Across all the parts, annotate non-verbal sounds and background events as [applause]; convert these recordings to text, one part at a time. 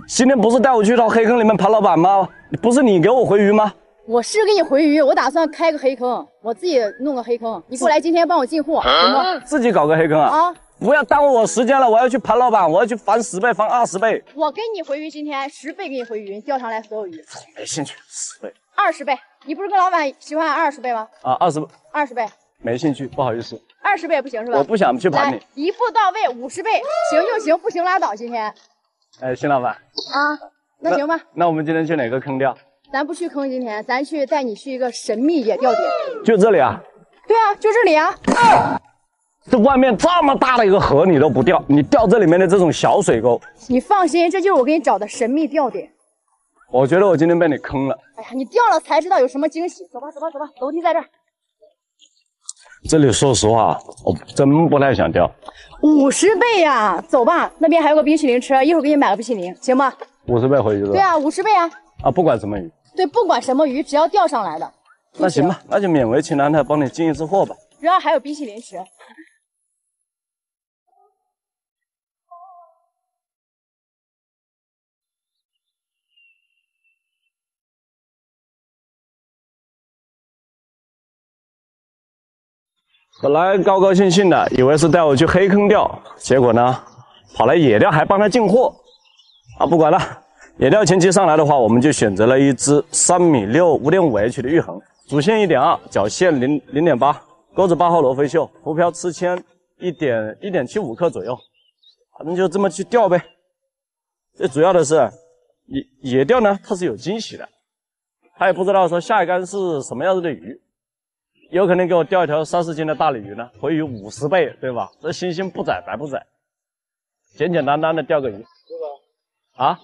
[laughs] 今天不是带我去到黑坑里面盘老板吗？不是你给我回鱼吗？我是给你回鱼，我打算开个黑坑，我自己弄个黑坑，你过来今天帮我进货，行吗？自己搞个黑坑啊？啊！不要耽误我时间了，我要去盘老板，我要去翻十倍，翻二十倍。我给你回鱼，今天十倍给你回鱼，钓上来所有鱼。没兴趣，十倍。二十倍，你不是跟老板喜欢二十倍吗？啊，二十倍。二十倍。没兴趣，不好意思。二十倍不行是吧？我不想去盘你。一步到位，五十倍，行就行，不行拉倒。今天。哎，新老板。啊，那行吧。那我们今天去哪个坑钓？咱不去坑，今天咱去带你去一个神秘野钓点，就这里啊？对啊，就这里啊。这外面这么大的一个河，你都不钓，你钓这里面的这种小水沟。你放心，这就是我给你找的神秘钓点。我觉得我今天被你坑了。哎呀，你钓了才知道有什么惊喜。走吧，走吧，走吧，楼梯在这儿。这里说实话，我真不太想钓。五十倍呀，走吧，那边还有个冰淇淋吃，一会儿给你买个冰淇淋，行吗？五十倍回去了？对啊，五十倍啊。啊，不管什么鱼。对，不管什么鱼，只要钓上来的，那行吧，那就勉为其难的帮你进一次货吧。然后还有冰淇淋吃。本来高高兴兴的，以为是带我去黑坑钓，结果呢，跑来野钓还帮他进货。啊，不管了。野钓前期上来的话，我们就选择了一只三米六五点五 H 的玉衡，主线一点二，角线零零点八，钩子八号罗非袖，浮漂吃铅一点一点七五克左右，反正就这么去钓呗。最主要的是野野钓呢，它是有惊喜的，他也不知道说下一竿是什么样子的鱼，有可能给我钓一条三四斤的大鲤鱼呢，回鱼五十倍，对吧？这星星不宰白不宰，简简单单的钓个鱼，是吧？啊？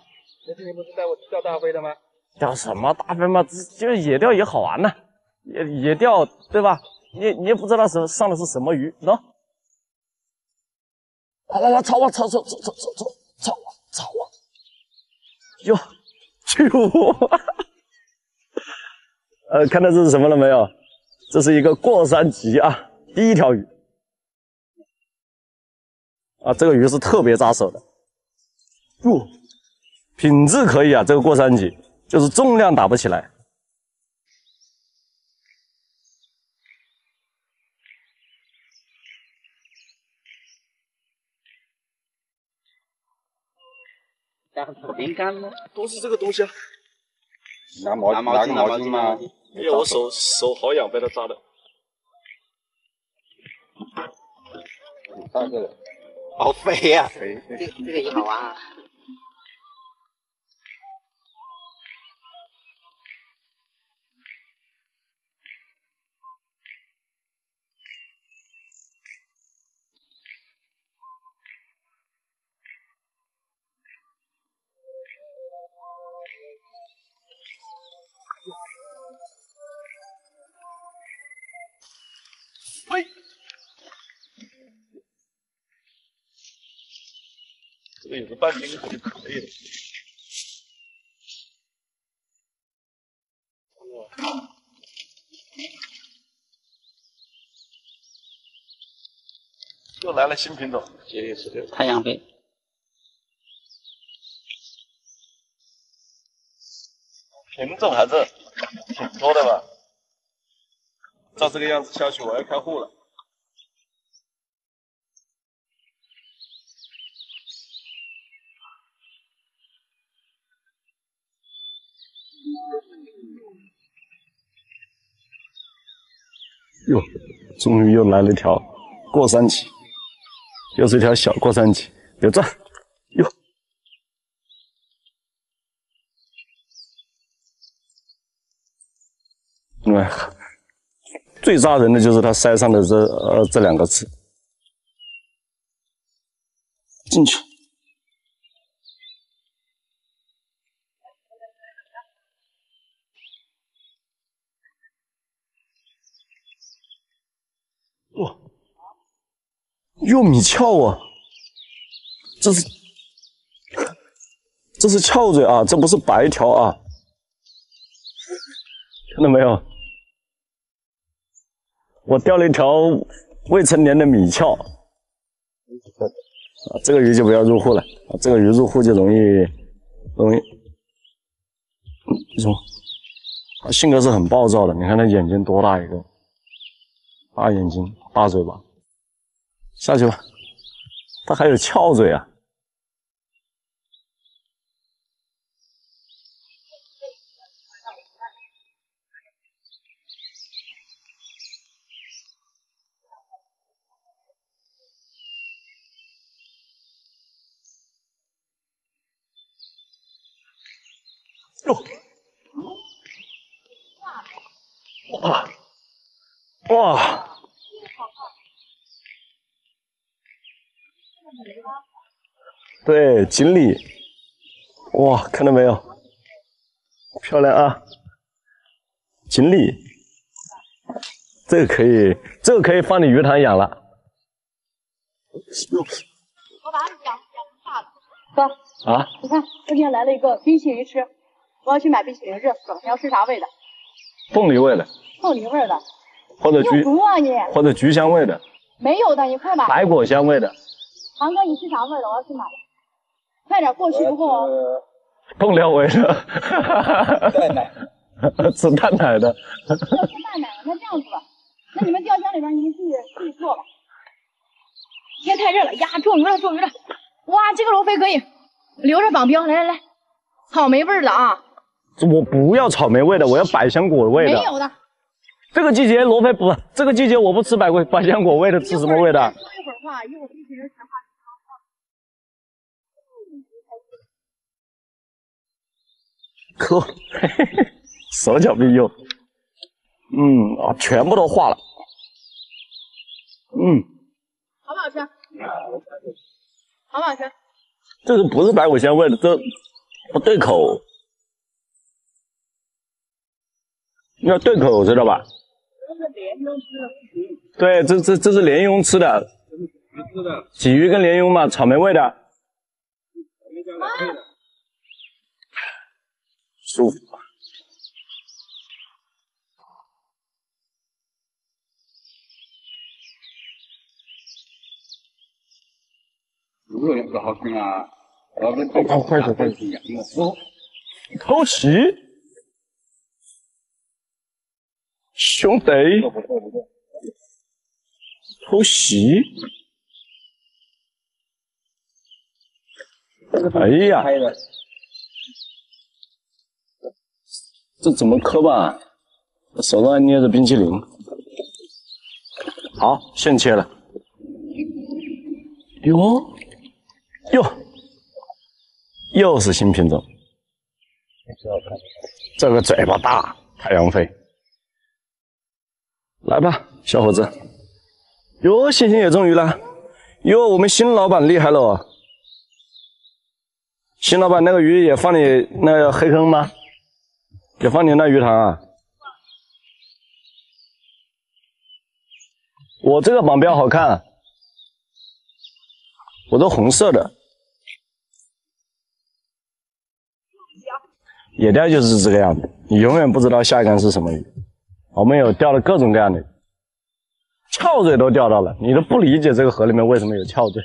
那天你不是带我钓大飞的吗？钓什么大飞嘛？就是野钓也好玩呢，野野钓对吧？你你也不知道是上的是什么鱼，喏。哇哇哇！操我操操操操操操啊操我！哟，救！[laughs] 呃，看到这是什么了没有？这是一个过山鲫啊，第一条鱼。啊，这个鱼是特别扎手的。哟。品质可以啊，这个过山鲫就是重量打不起来。拿个冰干吗？都是这个东西啊。拿毛拿毛巾毛巾吗？因为，我手手好痒，被它扎的。大个，好肥呀！肥，这这个也好玩啊。有个半斤就可以了。又来了新品种，这是太阳杯，品种还是挺多的吧。照这个样子下去，我要开户了。哟，终于又来了一条过山鲫，又是一条小过山鲫，别转。哟，哎。最扎人的就是它腮上的这呃这两个刺，进去，玉米翘啊，这是这是翘嘴啊，这不是白条啊，看到没有？我钓了一条未成年的米翘，啊，这个鱼就不要入户了，啊，这个鱼入户就容易容易，为，什么？性格是很暴躁的，你看它眼睛多大一个，大眼睛，大嘴巴，下去吧。他还有翘嘴啊。哟，哇哇！对，锦鲤，哇，看到没有？漂亮啊！锦鲤，这个可以，这个可以放你鱼塘养了。我把它养养大了。哥，啊？你看，今天来了一个冰淇淋吃，我要去买冰淇淋热死了。你要吃啥味的？凤梨味的，凤梨味的。或者橘啊你！或者橘香味的，没有的，你快买。白果香味的，航哥，你吃啥味的？我要去买。快点过去，不够哦。冻料味的，蛋奶，[laughs] 吃蛋奶的。要吃蛋奶了，那这样子吧，那你们钓箱里边你们自己自己做吧。天太热了呀，中鱼了，中鱼了！哇，这个罗非可以留着绑标，来来来，草莓味儿的啊，我不要草莓味的，我要百香果味的。没有的。这个季节罗非不，这个季节我不吃百果百香果味的，吃什么味的？说一会儿话，一会儿冰淇淋全化可，嘿嘿嘿，手脚并用。嗯啊，全部都化了。嗯，好不好吃？好不好吃？这个不是百果香味的，这不对口。要对口，知道吧？这是莲蓉吃的不行，对，这这这是鲢鳙吃的，鲫鱼跟鲢鳙嘛，草莓味的。舒服。鱼肉也不好听啊，我们快快快快一样的。哦，偷袭，兄弟。偷袭。哎呀，拍的，这怎么磕吧？手上还捏着冰淇淋。好，现切了。哟，哟，又是新品种。这个嘴巴大，太阳飞。来吧，小伙子。哟，星星也中鱼了。哟，我们新老板厉害了。新老板，那个鱼也放你那个黑坑吗？也放你那鱼塘啊？我这个绑标好看，我这红色的。野钓就是这个样子，你永远不知道下一竿是什么鱼。我们有钓了各种各样的，翘嘴都钓到了，你都不理解这个河里面为什么有翘嘴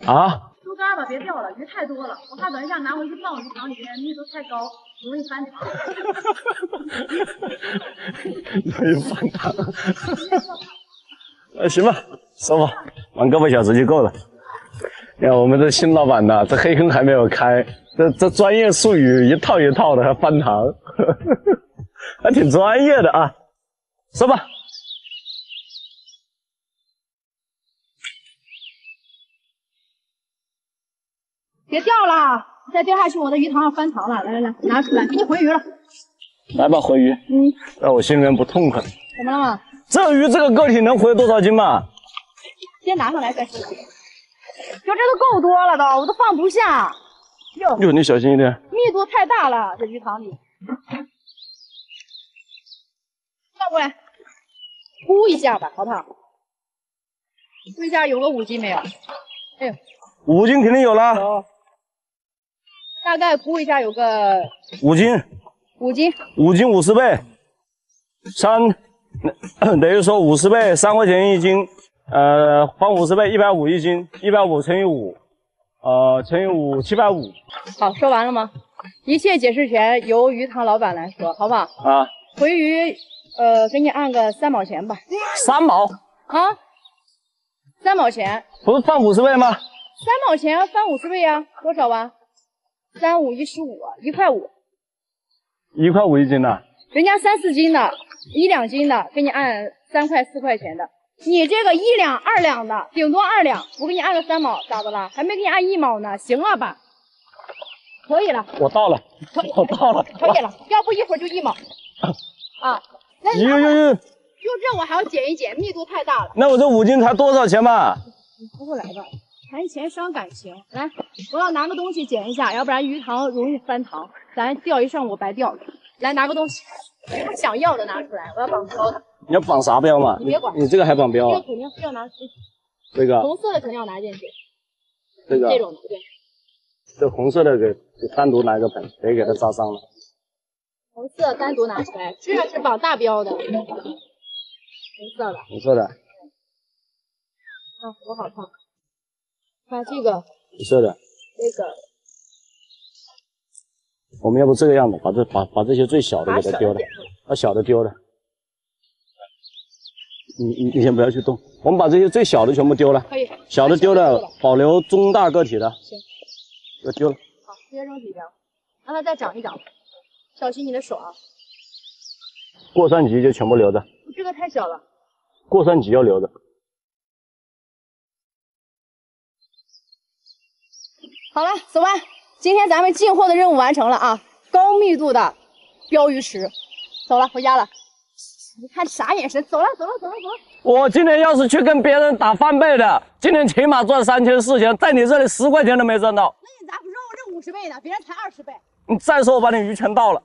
哥，啊？收竿吧，别钓了，鱼太多了，我怕等一下拿回去放我鱼塘里面，密度太高，容易翻糖。容易翻糖。[laughs] 呃，行吧，收吧，玩个把小时就够了。你看我们这新老板呐，这黑坑还没有开，这这专业术语一套一套的，还翻塘，[laughs] 还挺专业的啊。收吧。别掉了，再掉下去我的鱼塘要翻塘了。来来来，拿出来，给你回鱼了。来吧，回鱼。嗯，让我心里面不痛快。怎么了嘛？这鱼这个个体能回多少斤嘛？先拿上来再说。哟，这都够多了都，我都放不下。哟，哟，你小心一点。密度太大了，这鱼塘里。倒过来，估一下吧，好不好？估一下有个五斤没有？哎呦，五斤肯定有了，大概估一下有个五斤，五斤。五斤五十倍，三，[coughs] 等于说五十倍，三块钱一斤，呃，换五十倍，一百五一斤，一百五乘以五，呃，乘以五，七百五好，说完了吗？一切解释权由鱼塘老板来说，好不好？啊，回鱼，呃，给你按个三毛钱吧。三毛，啊，三毛钱，不是放五十倍吗？三毛钱翻五十倍呀，多少啊？三五一十五，一块五。一块五一斤的，人家三四斤的，一两斤的，给你按三块四块钱的。你这个一两二两的，顶多二两，我给你按个三毛，咋的了？还没给你按一毛呢，行了吧？可以了，我到了，我到了，可以了，要不一会儿就一毛。[laughs] 啊，那你呦呦呦，就这我还要减一减，密度太大了。那我这五斤才多少钱嘛？你不会来吧，谈钱伤感情。来，我要拿个东西捡一下，要不然鱼塘容易翻塘，咱钓一上午白钓了。来拿个东西，把想要的拿出来，我要绑标的。你要绑啥标嘛？你别管你这个还绑标啊？这个肯定是要拿进去，这个，红色的肯定要拿进去，这个，这种的对，这红色的给给单独拿一个盆，别给它扎伤了。红色单独拿出来，这是绑大标的，红色的，红色的，啊，我好看。看这个，红色的，这个我们要不这个样子，把这把把这些最小的给它丢了把小的丢了。你你你先不要去动，我们把这些最小的全部丢了，可以，小的丢把了，保留中大个体的。行，要丢了。好，直接扔底边，让它再长一长，小心你的手啊，过三级就全部留着，这个太小了。过三级要留着。好了，走吧，今天咱们进货的任务完成了啊，高密度的标鱼池，走了，回家了。你看啥眼神？走了，走了，走了，走了。我今天要是去跟别人打翻倍的，今天起码赚三千四千，在你这里十块钱都没挣到。那你咋不说我这五十倍呢？别人才二十倍。你再说我把你鱼全倒了。